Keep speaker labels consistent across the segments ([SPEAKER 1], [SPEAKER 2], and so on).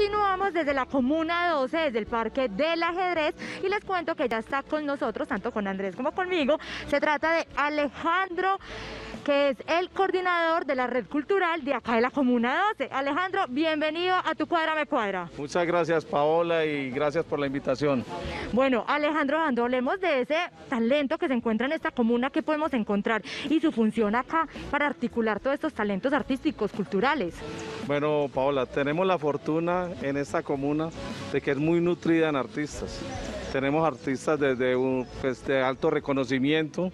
[SPEAKER 1] continuamos desde la Comuna 12, desde el Parque del Ajedrez, y les cuento que ya está con nosotros, tanto con Andrés como conmigo. Se trata de Alejandro que es el coordinador de la red cultural de acá de la Comuna 12. Alejandro, bienvenido a Tu Cuadra Me Cuadra.
[SPEAKER 2] Muchas gracias Paola y gracias por la invitación.
[SPEAKER 1] Bueno, Alejandro, cuando hablemos de ese talento que se encuentra en esta comuna, ¿qué podemos encontrar? Y su función acá para articular todos estos talentos artísticos, culturales.
[SPEAKER 2] Bueno, Paola, tenemos la fortuna en esta comuna de que es muy nutrida en artistas. Tenemos artistas desde un, pues, alto reconocimiento,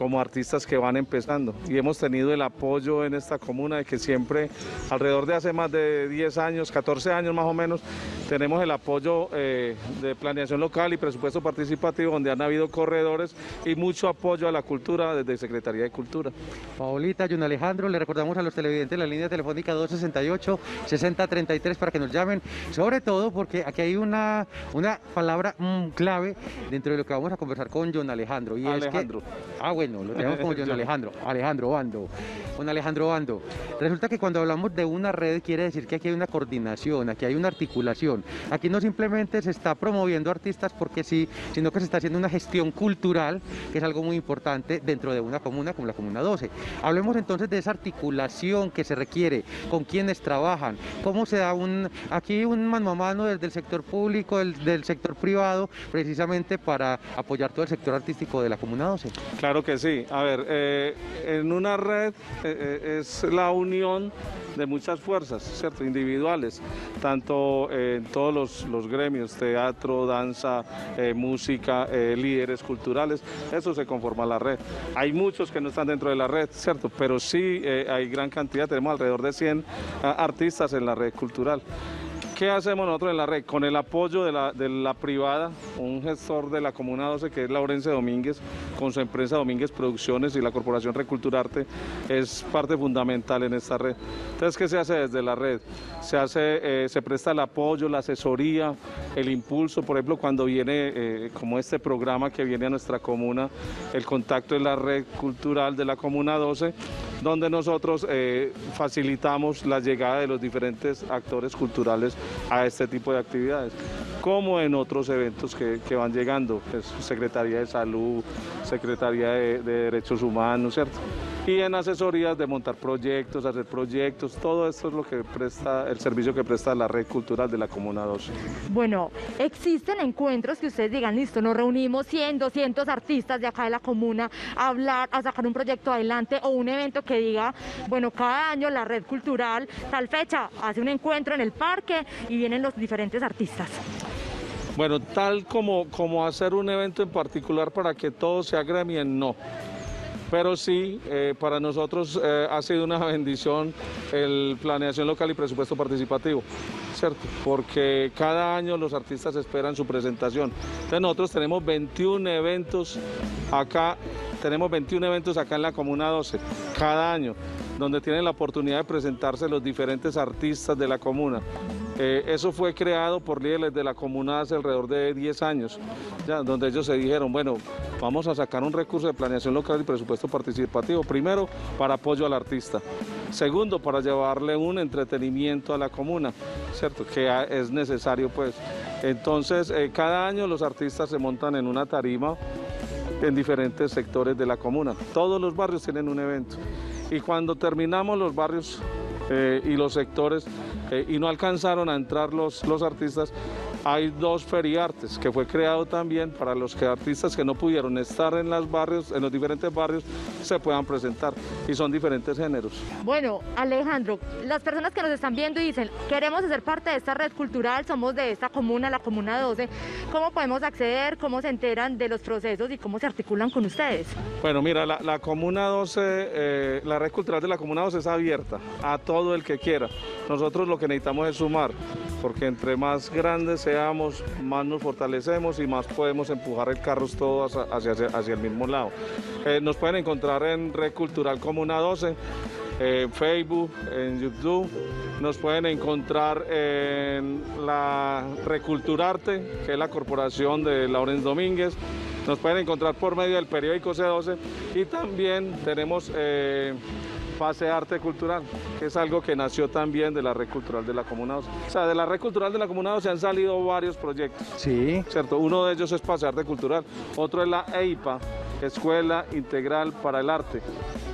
[SPEAKER 2] como artistas que van empezando. Y hemos tenido el apoyo en esta comuna de que siempre, alrededor de hace más de 10 años, 14 años más o menos, tenemos el apoyo eh, de planeación local y presupuesto participativo, donde han habido corredores y mucho apoyo a la cultura desde Secretaría de Cultura.
[SPEAKER 3] Paolita, Jun Alejandro, le recordamos a los televidentes la línea telefónica 268-6033 para que nos llamen, sobre todo porque aquí hay una, una palabra mm, clave dentro de lo que vamos a conversar con John Alejandro.
[SPEAKER 2] Y Alejandro.
[SPEAKER 3] Es que, ah, bueno lo tenemos como John Alejandro, Alejandro Bando. Con Alejandro Bando. Resulta que cuando hablamos de una red quiere decir que aquí hay una coordinación, aquí hay una articulación. Aquí no simplemente se está promoviendo artistas porque sí, sino que se está haciendo una gestión cultural, que es algo muy importante dentro de una comuna como la Comuna 12. Hablemos entonces de esa articulación que se requiere, con quienes trabajan, cómo se da un, aquí un mano a mano desde el sector público, del, sector privado, precisamente para apoyar todo el sector artístico de la Comuna 12.
[SPEAKER 2] Claro que sí. A ver, eh, en una red eh, eh, es la unión de muchas fuerzas, ¿cierto? Individuales, tanto en todos los, gremios, teatro, danza, música, líderes culturales, eso se conforma la red. Hay muchos que no están dentro de la red, ¿cierto? Pero sí hay gran cantidad, tenemos alrededor de 100 artistas en la red cultural. ¿Qué hacemos nosotros en la red? Con el apoyo de la, privada, un gestor de la Comuna 12 que es Laurence Domínguez, con su empresa Domínguez Producciones y la Corporación Reculturarte, es parte fundamental en esta red. Entonces, ¿qué se hace desde la red? Se, hace, eh, se presta el apoyo, la asesoría, el impulso, por ejemplo, cuando viene, eh, como este programa que viene a nuestra comuna, el contacto en la red cultural de la Comuna 12, donde nosotros eh, facilitamos la llegada de los diferentes actores culturales a este tipo de actividades, como en otros eventos que, van llegando, pues, Secretaría de Salud, Secretaría de, de Derechos Humanos, ¿cierto? Y en asesorías de montar proyectos, hacer proyectos, todo esto es lo que presta, el servicio que presta la red cultural de la Comuna 12.
[SPEAKER 1] Bueno, existen encuentros que ustedes digan, listo, nos reunimos 100, 200 artistas de acá de la comuna a hablar, a sacar un proyecto adelante o un evento que diga, bueno, cada año la red cultural, tal fecha, hace un encuentro en el parque y vienen los diferentes artistas.
[SPEAKER 2] Bueno, tal como, como hacer un evento en particular para que todos se agremien, no pero sí, eh, para nosotros eh, ha sido una bendición el planeación local y presupuesto participativo, ¿cierto? Porque cada año los artistas esperan su presentación. Entonces nosotros tenemos 21 eventos acá, tenemos 21 eventos acá en la Comuna 12, cada año, donde tienen la oportunidad de presentarse los diferentes artistas de la comuna. Eh, eso fue creado por líderes de la comuna hace alrededor de 10 años, donde ellos se dijeron, bueno, vamos a sacar un recurso de planeación local y presupuesto participativo, primero para apoyo al artista, segundo para llevarle un entretenimiento a la comuna, ¿cierto? Que es necesario pues. Entonces, eh, cada año los artistas se montan en una tarima en diferentes sectores de la comuna. Todos los barrios tienen un evento. Y cuando terminamos los barrios eh, y los sectores eh, y no alcanzaron a entrar los, los artistas, hay dos feriartes que fue creado también para los que artistas que no pudieron estar en los barrios, en los diferentes barrios, se puedan presentar y son diferentes géneros.
[SPEAKER 1] Bueno, Alejandro, las personas que nos están viendo y dicen, queremos hacer parte de esta red cultural, somos de esta comuna, la Comuna 12, ¿cómo podemos acceder? ¿Cómo se enteran de los procesos y cómo se articulan con ustedes?
[SPEAKER 2] Bueno, mira, la, Comuna 12, eh, la red cultural de la Comuna 12 es abierta a todo el que quiera. Nosotros lo que necesitamos es sumar, porque entre más grandes seamos, más nos fortalecemos y más podemos empujar el carro todos hacia, hacia, el mismo lado. Eh, nos pueden encontrar en Red Cultural Comuna 12, en Facebook, en YouTube. Nos pueden encontrar en la Reculturarte, que es la corporación de Lauren Domínguez. Nos pueden encontrar por medio del periódico C12 y también tenemos... Eh, Pase Arte Cultural, que es algo que nació también de la Red Cultural de la Comuna 12. O sea, de la Red Cultural de la Comuna 12 han salido varios proyectos,
[SPEAKER 3] Sí.
[SPEAKER 2] ¿cierto? Uno de ellos es Pase Arte Cultural, otro es la EIPA, Escuela Integral para el Arte,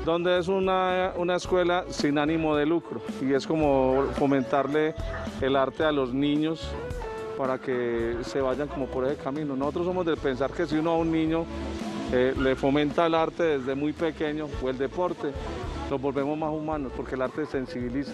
[SPEAKER 2] donde es una, una escuela sin ánimo de lucro y es como fomentarle el arte a los niños para que se vayan como por ese camino. Nosotros somos de pensar que si uno a un niño eh, le fomenta el arte desde muy pequeño o el deporte, los volvemos más humanos porque el arte sensibiliza.